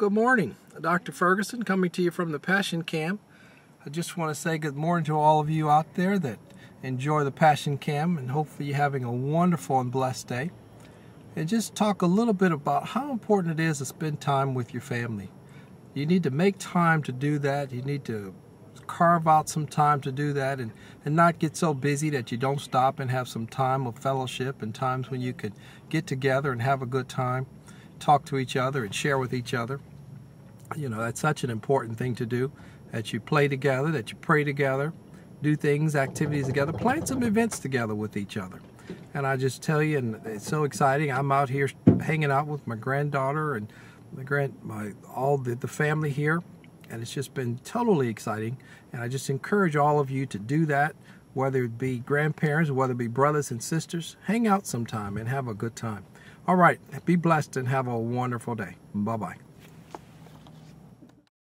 Good morning. Dr. Ferguson coming to you from the Passioncam. I just want to say good morning to all of you out there that enjoy the Passioncam and hopefully you're having a wonderful and blessed day. And just talk a little bit about how important it is to spend time with your family. You need to make time to do that. You need to carve out some time to do that and, and not get so busy that you don't stop and have some time of fellowship and times when you could get together and have a good time, talk to each other and share with each other. You know that's such an important thing to do that you play together that you pray together do things activities together plan some events together with each other. And i just tell you and it's so exciting i'm out here hanging out with my granddaughter and my grand my all the, the family here and it's just been totally exciting. And i just encourage all of you to do that whether it be grandparents whether it be brothers and sisters hang out sometime and have a good time all right. Be blessed and have a wonderful day. Bye bye